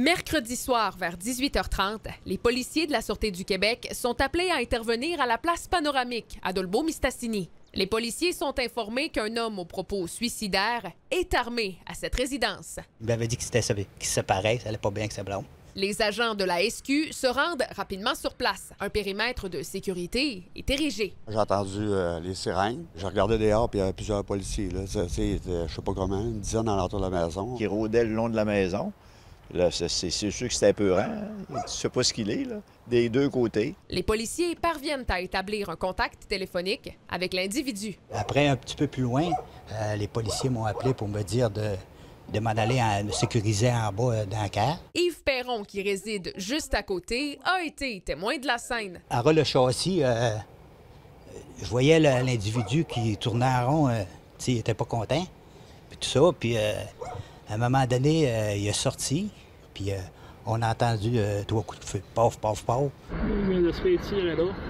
Mercredi soir, vers 18h30, les policiers de la Sûreté du Québec sont appelés à intervenir à la place panoramique à Dolbeau-Mistassini. Les policiers sont informés qu'un homme aux propos suicidaires est armé à cette résidence. Il m'avait dit qu'il se séparait, ça allait pas bien avec sa blonde. Les agents de la SQ se rendent rapidement sur place. Un périmètre de sécurité est érigé. J'ai entendu euh, les sirènes. J'ai regardé dehors, puis il y avait plusieurs policiers. Là. Euh, je sais pas comment, une dizaine dans l'entour de la maison. Qui rôdaient le long de la maison. Là, c'est, c'est sûr que c'était apeurant. Tu sais pas ce qu'il est, là, des deux côtés. Les policiers parviennent à établir un contact téléphonique avec l'individu. Après, un petit peu plus loin, euh, les policiers m'ont appelé pour me dire de, de m'en aller en, me sécuriser en bas euh, dans le car. Yves Perron, qui réside juste à côté, a été témoin de la scène. En ras le châssis, euh, je voyais l'individu qui tournait en rond, euh, tu sais, il était pas content, puis tout ça, puis euh, à un moment donné, euh, il est sorti, puis euh, on a entendu euh, trois coups de feu, paf, paf, paf.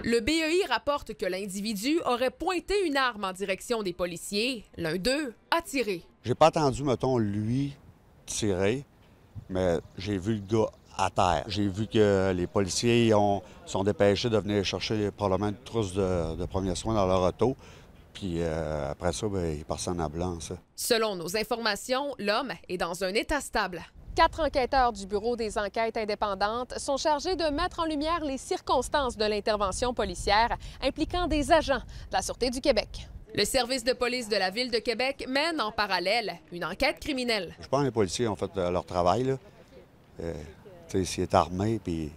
Le BEI rapporte que l'individu aurait pointé une arme en direction des policiers. L'un d'eux a tiré. J'ai pas entendu, mettons, lui tirer, mais j'ai vu le gars à terre. J'ai vu que les policiers ont, sont dépêchés de venir chercher probablement une trousse de, de premiers soins dans leur auto. Puis euh, après ça, ben, ils passent en ambulance. Selon nos informations, l'homme est dans un état stable. Quatre enquêteurs du Bureau des enquêtes indépendantes sont chargés de mettre en lumière les circonstances de l'intervention policière impliquant des agents de la Sûreté du Québec. Le service de police de la Ville de Québec mène en parallèle une enquête criminelle. Je pense que les policiers ont fait euh, leur travail. Là. Euh, tu sais, s'ils étaient armés, puis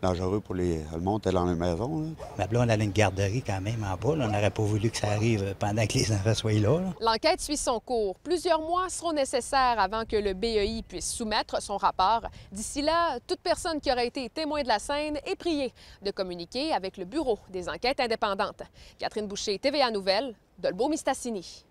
dangereux pour les, le monde était dans les maisons. Là. Ma blonde elle a une garderie quand même en bas, là. on n'aurait pas voulu que ça arrive euh, pendant que les enfants soient là. L'enquête suit son cours. Plusieurs mois seront nécessaires avant que le BEI puisse soumettre son rapport. D'ici là, toute personne qui aurait été témoin de la scène est priée de communiquer avec le Bureau des enquêtes indépendantes. Catherine Boucher, TVA Nouvelles, Dolbeau-Mistassini.